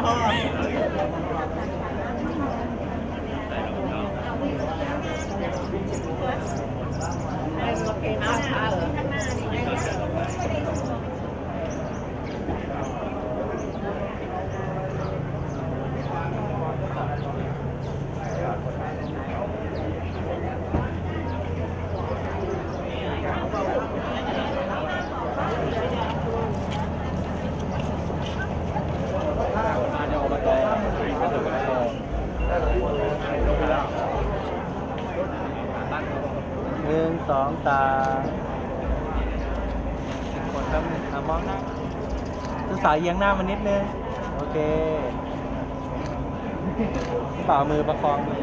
hard. าเอียงหน้ามันนิดนึง โอเคฝ่ามือประคองมือ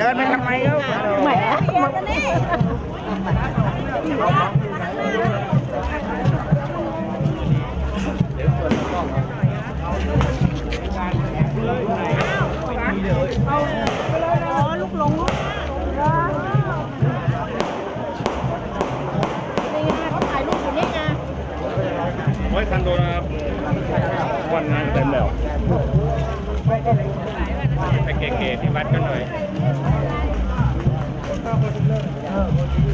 เดินไปทำไมเขาแหมมันนี่เอาลูกหลงไว้ทันโดนครับวันงานเต็มแล้วไปเก๋ๆที่วัดกันหน่อย Yeah.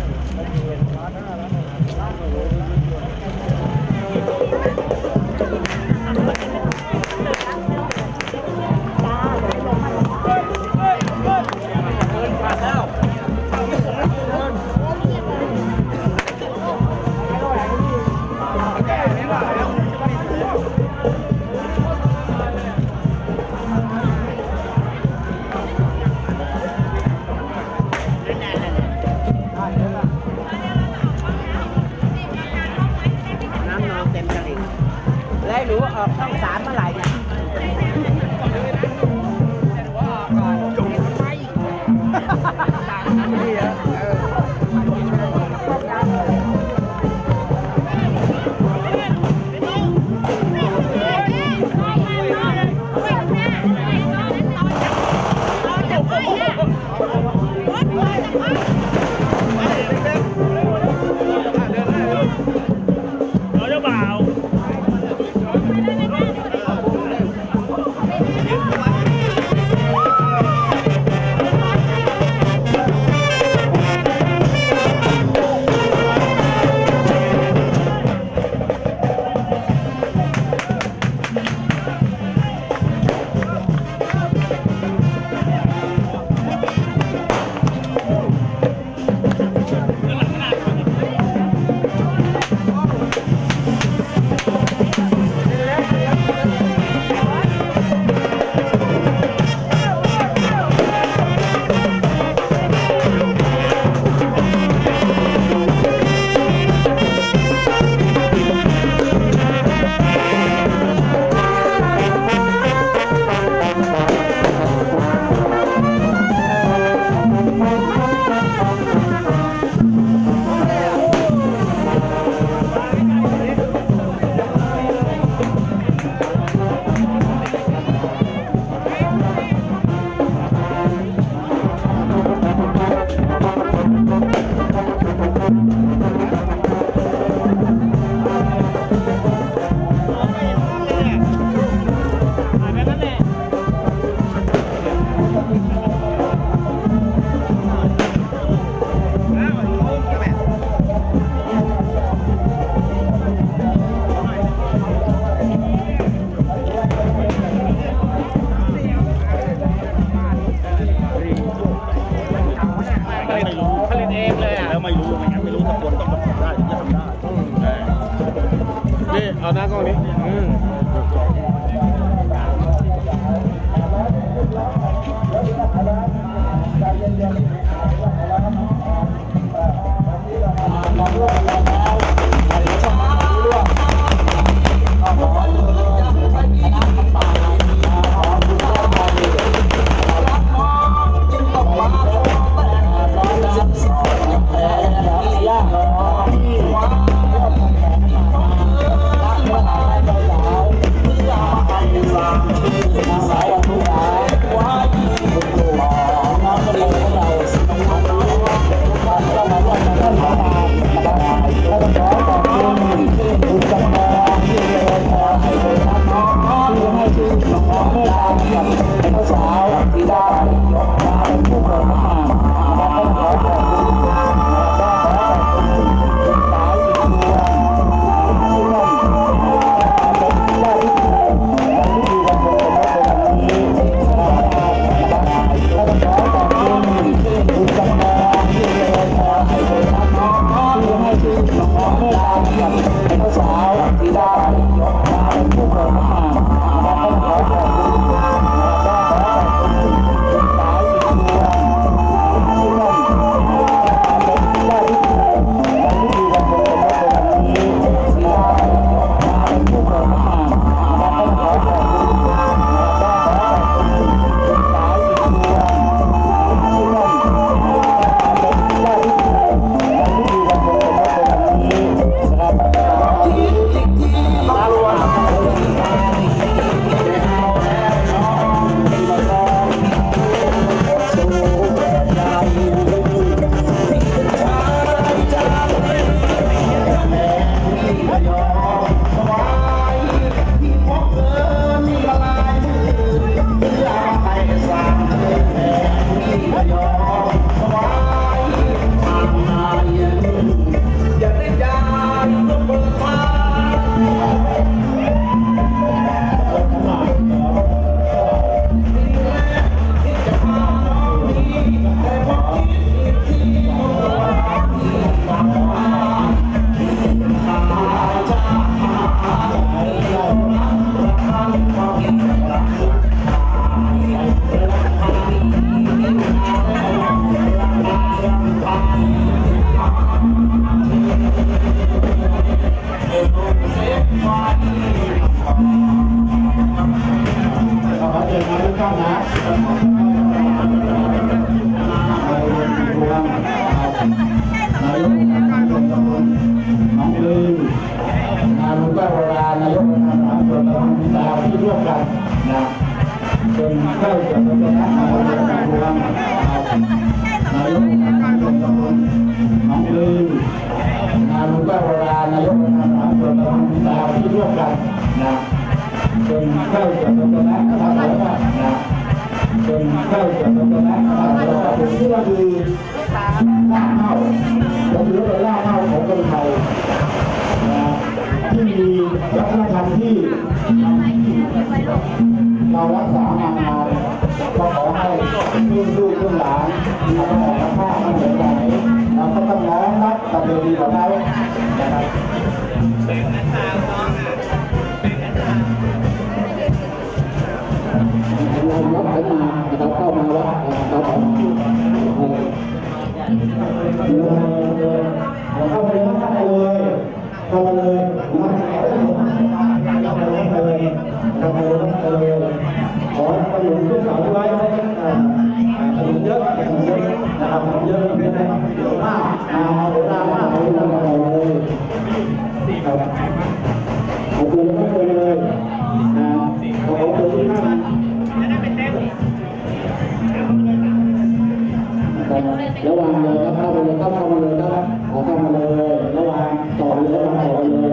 เลยเข้ามาเลยครัเข้ามาเลยครับเข้ามาเลยระวังต่อเลยระวังต่อเลย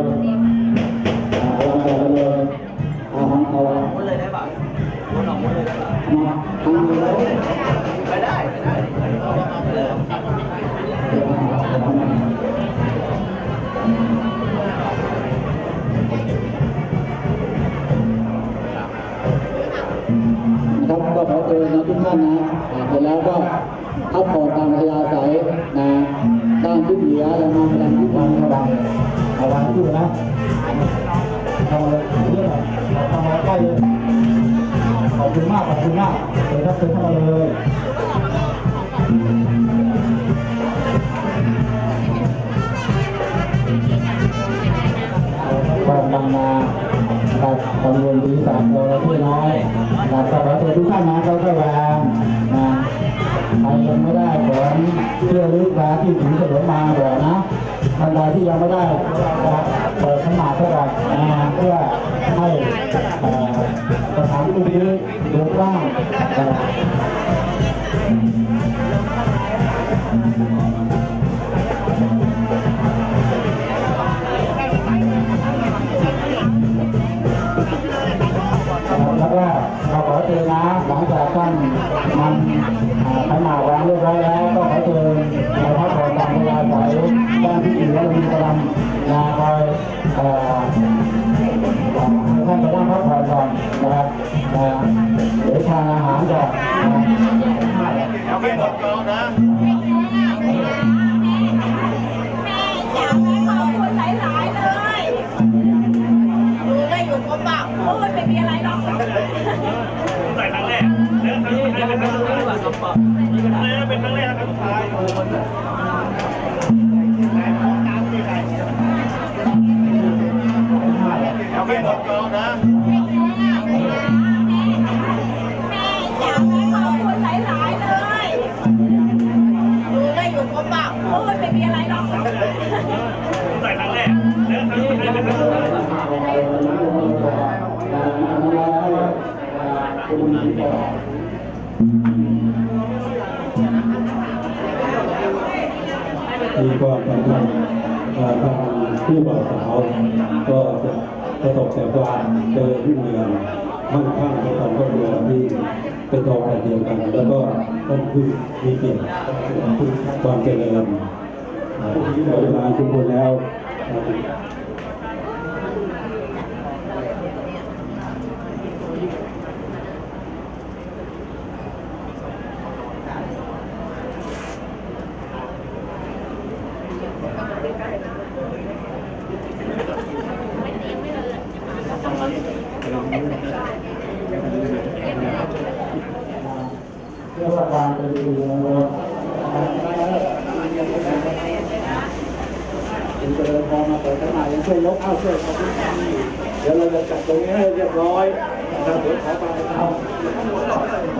ระวังต่อเลยเอาขงต่อมุเลยได้ป่ะมุดเลยได้ปะมาเลยไปได้ไปได้ครับก็ขอเตือนนะทุกท่านนะเสร็จแล้วก็ พักผ่อนตามพยาสายนะด้านที่เหนือและนอนด้านทิศตะวันตกระบังที่ดูนะทำอะไรเรื่องทำอะไรใกล้เลยขอบคุณมากขอบคุณมากเดี๋ยวรับเเข้ามาเลยบ้านบางนาครับตำบลดีสามเราที่น้อยนะครับขอเชิญทุกท่านมาเข้าร่วง ครยังไม่ได้ของเพื่อลึกค้าที่ถึงเสนอมาบอกนะบรรดาที่ยังไม่ได้เปิดสมัครเท่าไหร่นะเพื่อให้สถานที่นี้ดูกว้าง นาคอยเอ่อให้ท่านไปนั่งพักผ่อนก่อนนะครับเอ่อเดี๋ยวทานอาหารก่อนนะอยากให้ขอบคุณหลายๆเลยดูได้อยู่ก็เปล่าโอ้ยไม่มีอะไรหรอกใส่ครั้งแรกแล้วครั้งสุดท้ายเป็นครั้งสุดท้ายแล้วเป็นครั้งแรกครั้งสุดท้าย ก็ทำให้ทางผู้บ่าวสาวก็จะประสบแต่ความเจริญรุ่งเรืองมั่งคั่งในความครอบครัวที่เป็นทองแผ่นเดียวกัน แล้วก็ต้องคือมีเกียรติความเจริญเวลาชุมพลแล้วอ่า เพื่อว่าการเป็นอยู่ในโลกคุณเจริญพรมาเปิดขนาดยังช่วยยกเอาช่วยขอบคุณครับเดี๋ยวเราจะจัดตรงนี้ให้เรียบร้อยนะครับเดี๋ยวขอไปครับ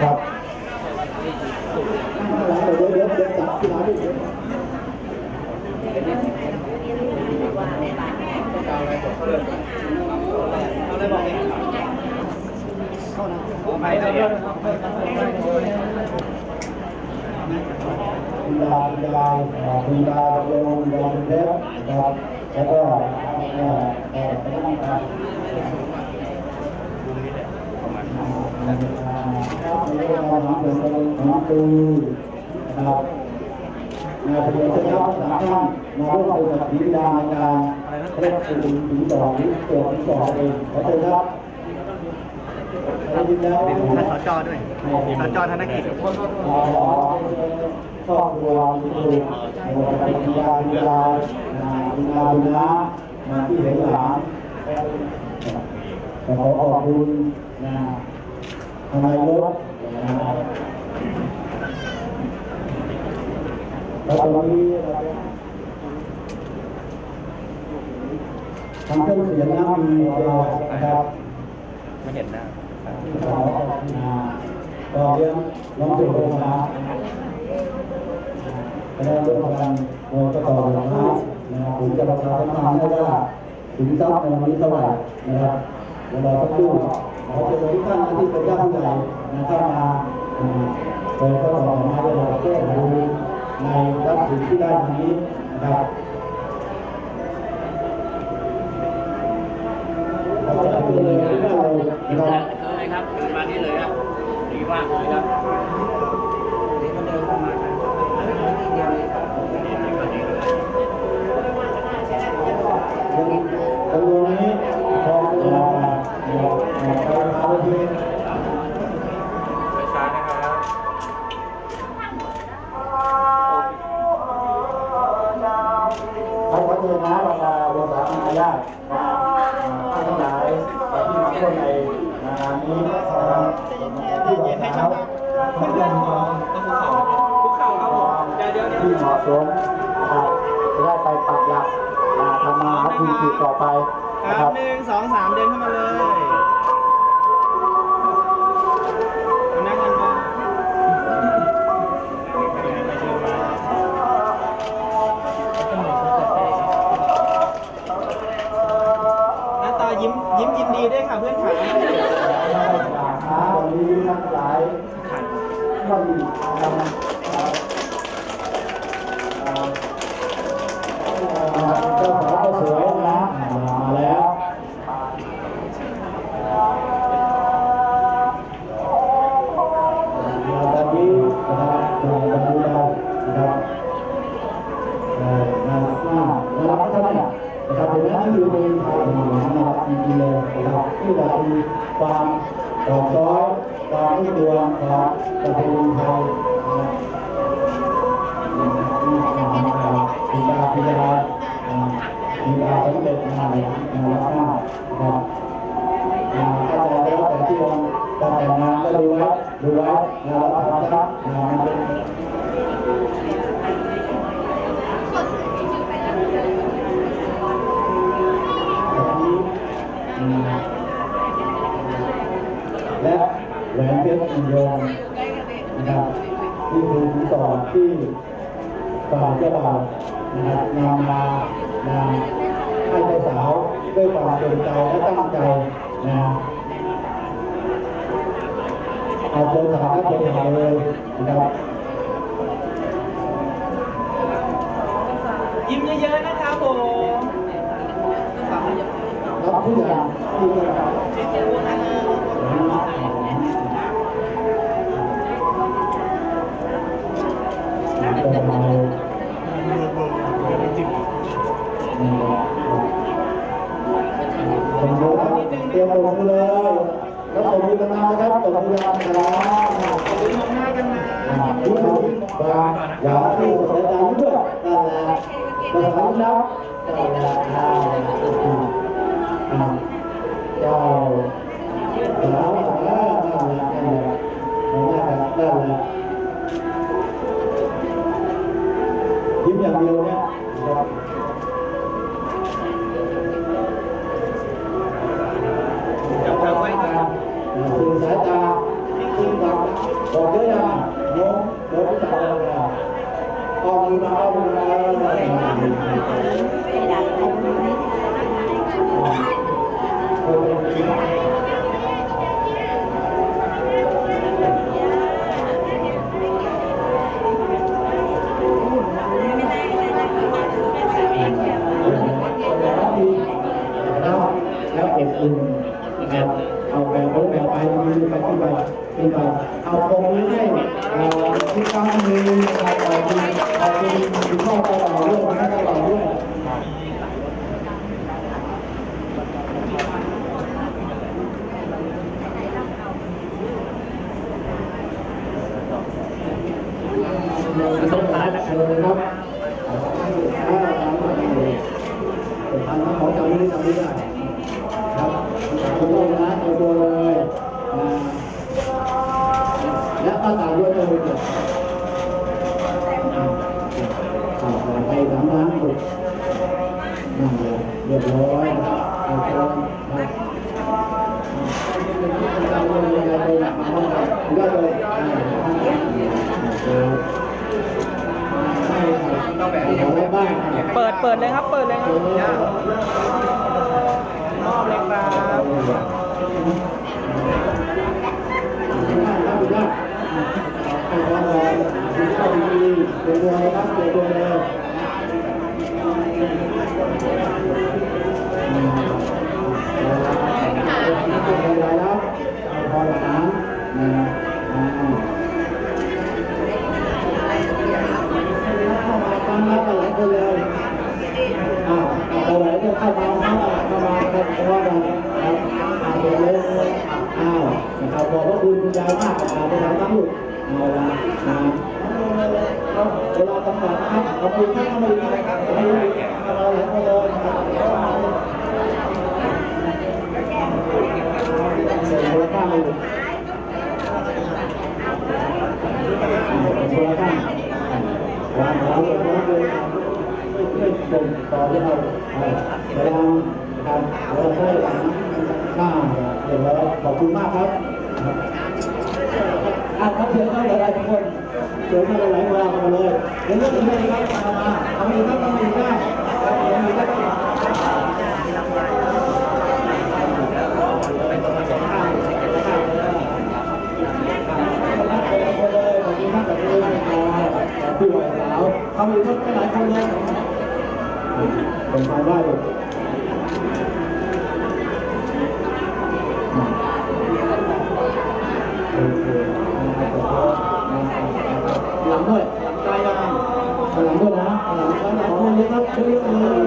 ครับเดี๋ยวเดี๋ยวเดี๋ยวจัดที่ร้านด้วย คุณดาวคุณดาวคุณดาวลงดาวเทปนะครับแล้วก็เอ่อเอ่อพนักงานครับในเรื่องของเป็นของปีนะครับในะเด็นที่เราสามท่านมาร่วมเป็นสักขีพยานในการเรียกสื่อถึงต่อที่เกี่ยวกับต่อเองขอเชิญครับได้ยินแล้วท่านสจด้วยสจธนกิจครอบครัวคือวิญญาณวิญญาณวิญญาณนะที่เห็นหลานขอขอบคุณนะทนายรถ แล้วตอนนี้ทำเครื่องเสียงนะมีเรานะครับไม่เห็นหน้าขอขอบคุณนะก็เรื่องน้องจุ๊บนะแล้วร่วมกันโมกต่อนะครับนะครับผมจะประชาสัมพันธ์ให้ว่าถึงทรัพย์ในวันนี้เท่าไหร่นะครับเวเราสักครู่ขอเชิญทุกท่านที่เป็นเจ้าผู้ใหญ่นะครับมาเปิดข้อสอบมาเพื่อเราแก้ไข ในรับถึงที่ได้วันนี้นะครับเราจะเป็นเลยที่เรานะครับเลยครับมานี่เลยครับดีมากเลยครับ แล้วขึ้นเรื่อนของต้องคุกเข่าคุกเข่าครับผมเดี๋ยวเดี๋ยวที่เหมาะสมนครับจะได้ไปปักหลักทำมาหากินต่อไปครับหนึ่งสองสามเดินเข้ามาเลย যেমন Tôi không đó Tôi là แล้วค่มาไปแล้วต้งหลุดเอาละนะเวลาต่านๆครับขอบคุณท่านผู้บหารอบครเลยครับเร็จแล้ก็มาหลุดคนละข้าวางเขาเลยเพื่อนกดต่อที่เราเวลาครับเราใช้หลหน้าเดี๋ยวเราขอบคุณมากครับ เชิญเข้าหลายๆคนเชิญเข้าหลายๆคนมาเลยเดี๋ยวเรื่องนี้นะครับมามาทำอีกครับทำอีกได้ทำอีกได้ผู้ไหวสาวทำอยู่ก็หลายคนเลยเป็นทางได้ เลยหลังด้วยใจยังหลังด้วยนะหลังหลังคนเลยครับเยอะเลย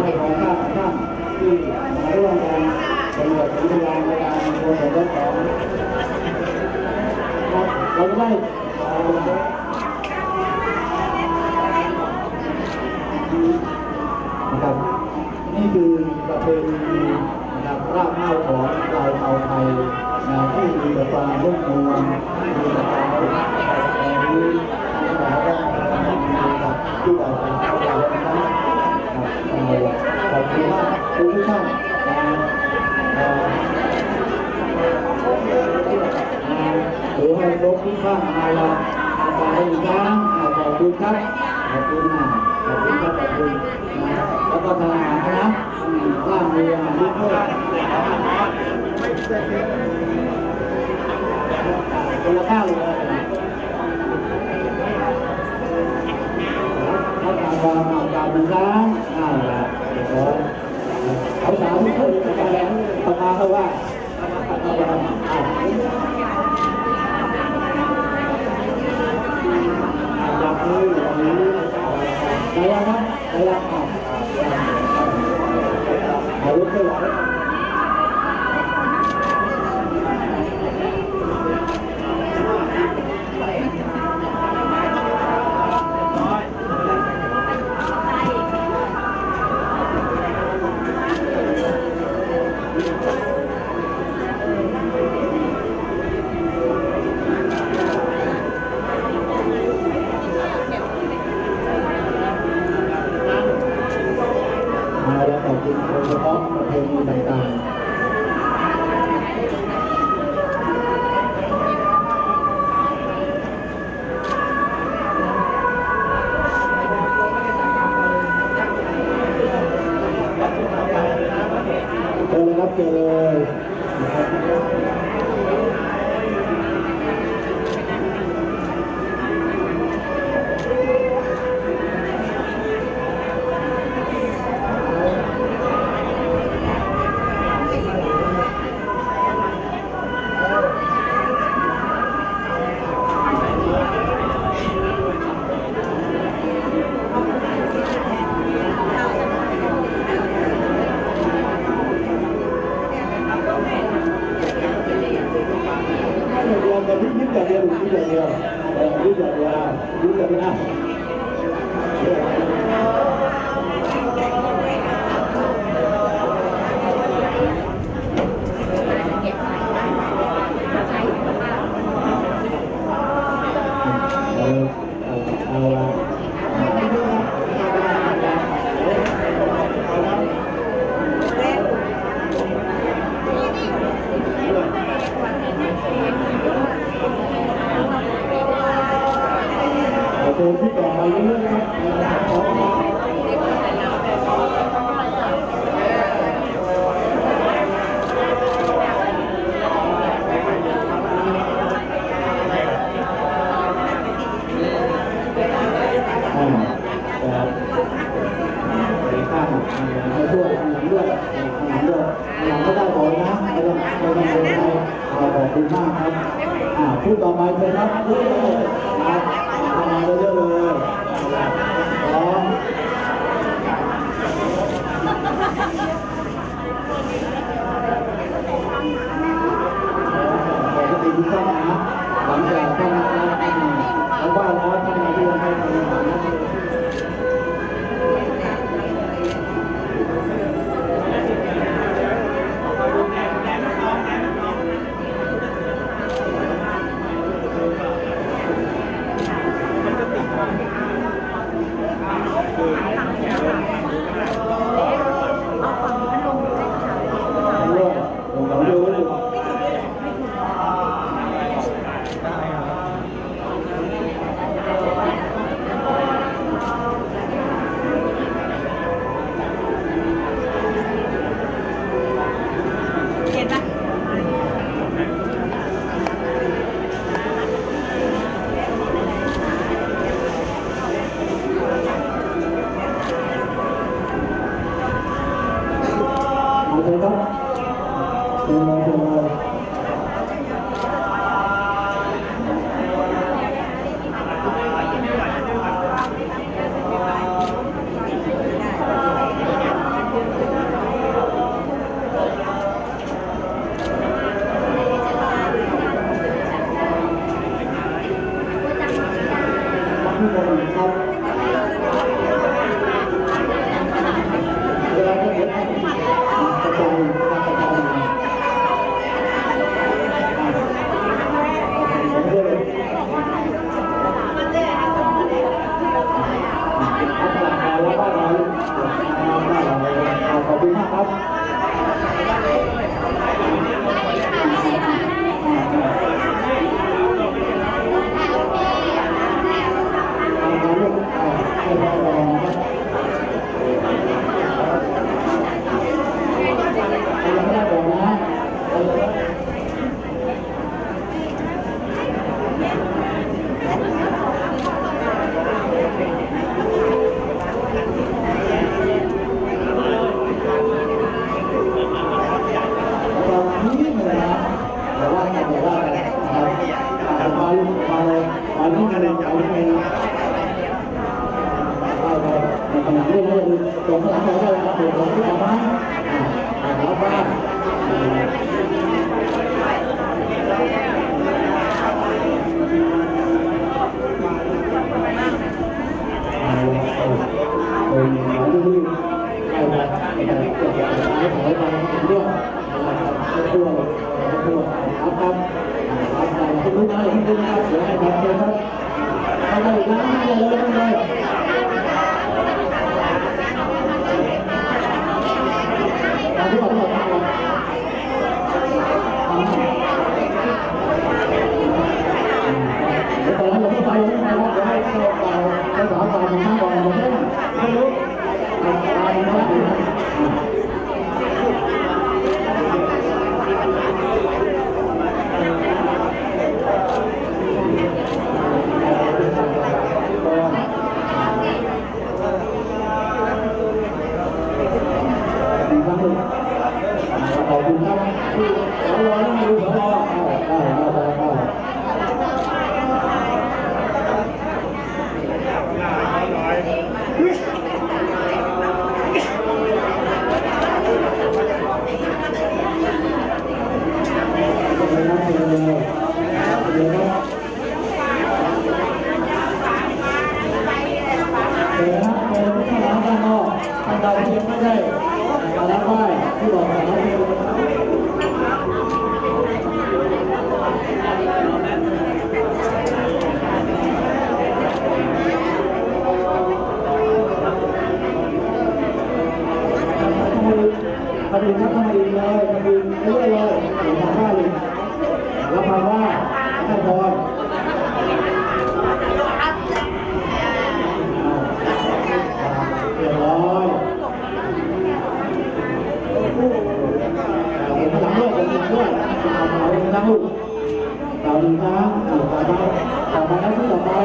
ให้ของข้าข้าที่มาร่วมกันเป็นแบบเป็นพยานในการโอนสมรสของเราได้ ให้ครบทุกท่านมาละขอบคุณครับขอบคุณครับขอบคุณนะขอบคุณครับขอบคุณนะแล้วก็ทำงานนะสร้างเรือาหารด้วยคนละข้าวเลย ได้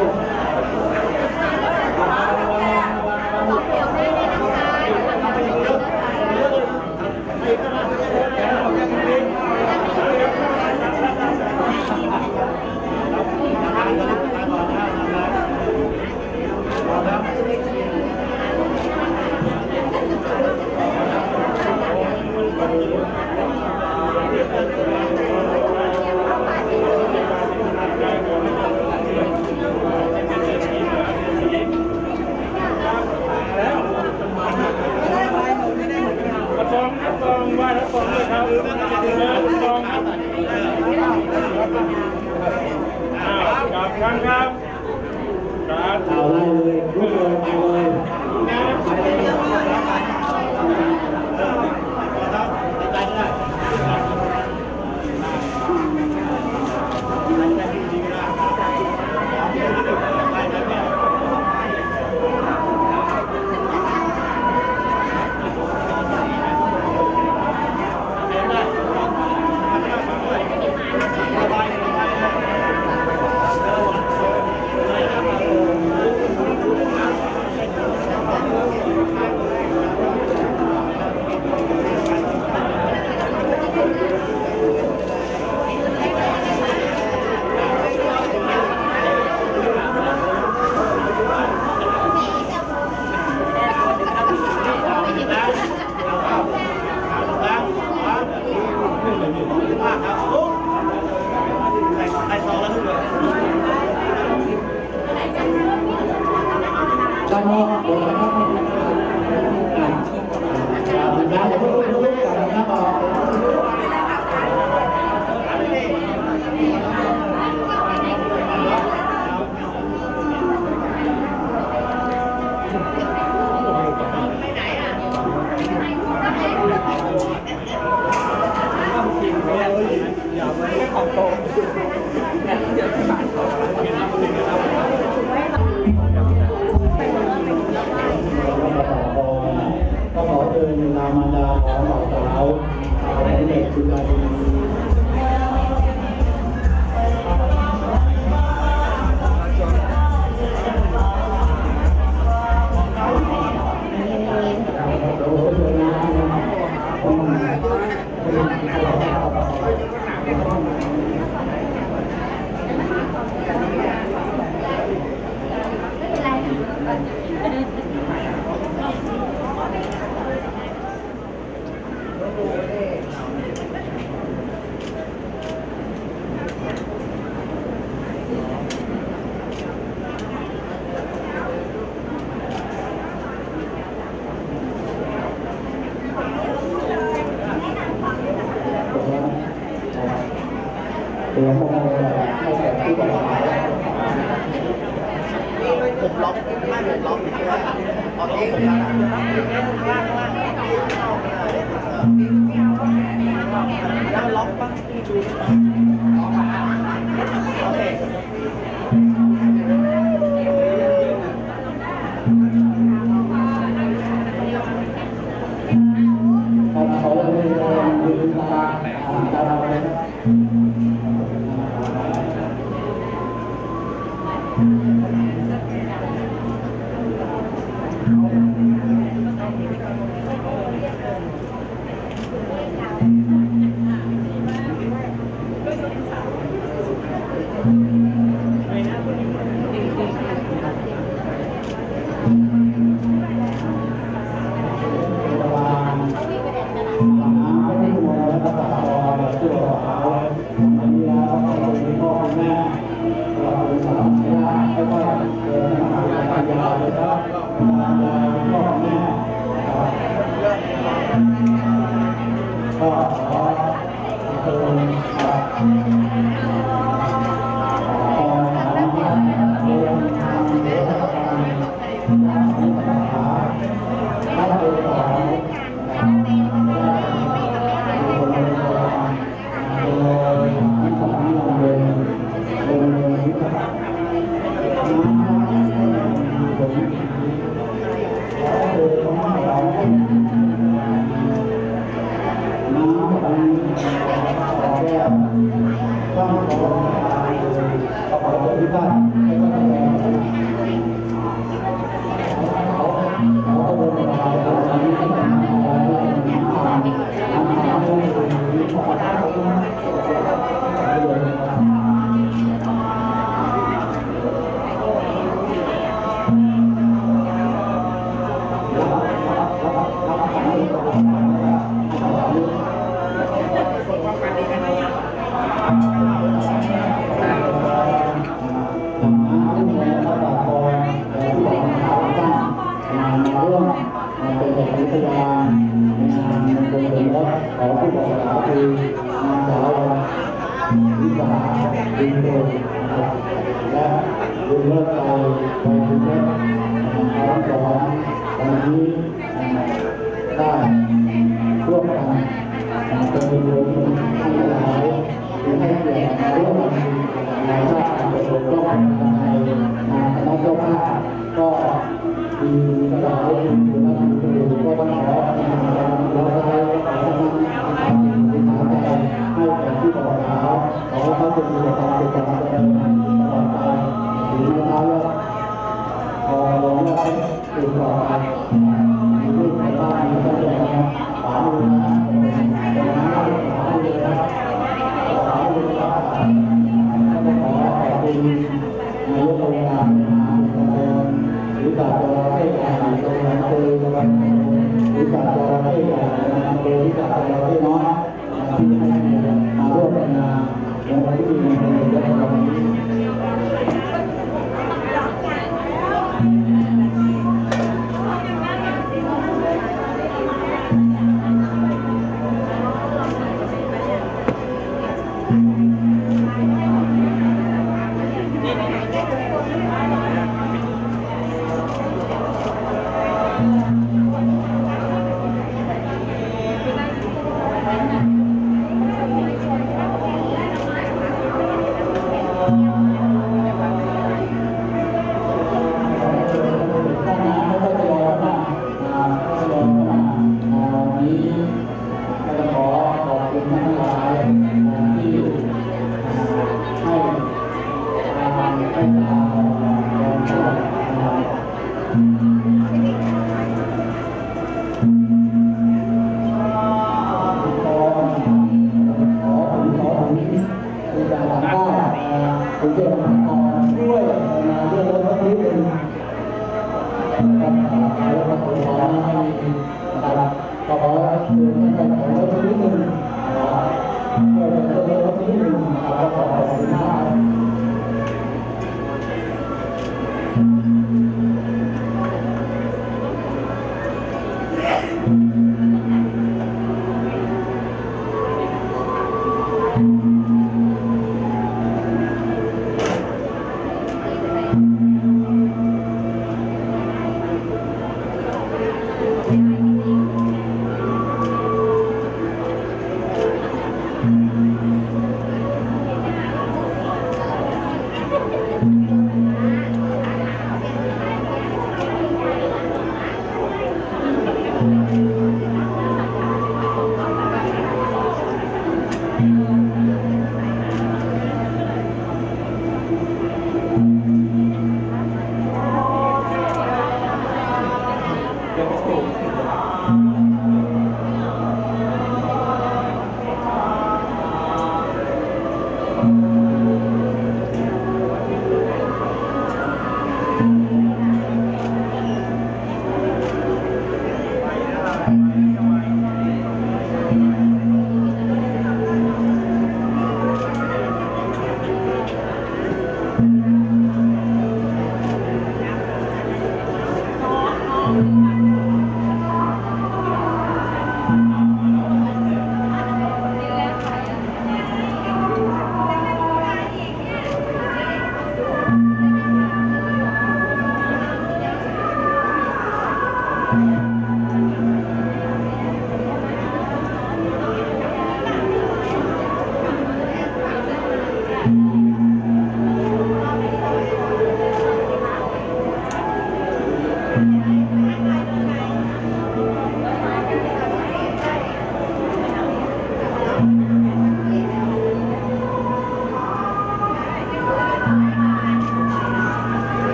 แ